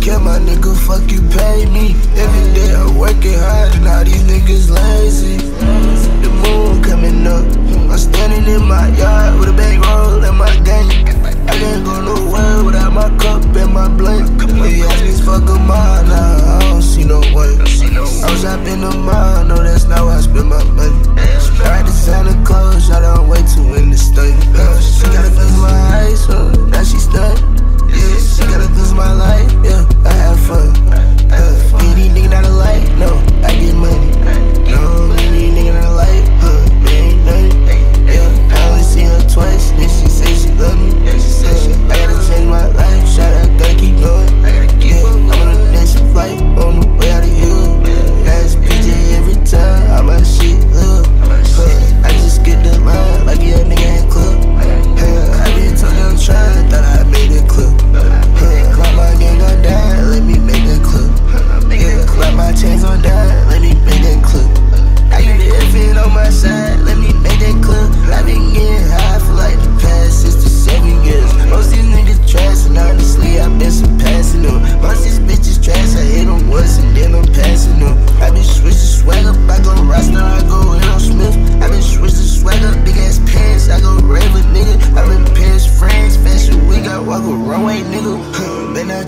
Can my nigga, fuck you, pay me. Every day I'm working hard, Now all these niggas.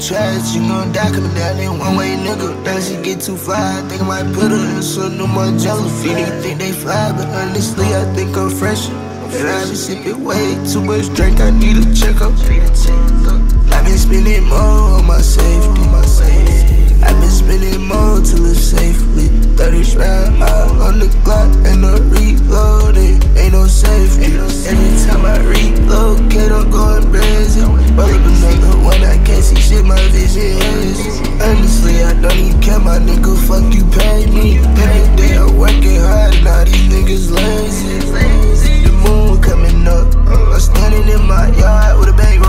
trash, you gon' die coming down that one way, nigga. Now she get too fly, I think I might put her in some no more jealousy. They think they fly, but honestly, I think I'm fresher. And I be sipping way too much drink, I need a checkup. I been spending more on my safety. I been spending more till it's safely. 30 on the Don't even care, my nigga, fuck you, pay me. Every day I'm working hard, now these niggas lazy. The moon coming up, I'm standing in my yard with a baby.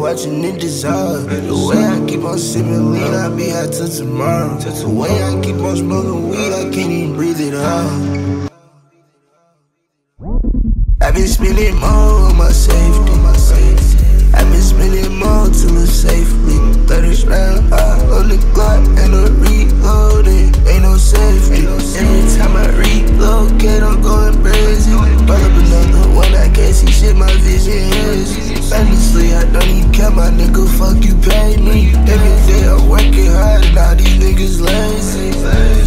Watching it dissolve. The way I keep on sipping lean, I be high till tomorrow. The way I keep on smoking weed, I can't even breathe it out. I've been spending more on my safety. I've been spending more to the. care, my nigga, fuck you, pay me. Every day I'm working hard, now these niggas lazy.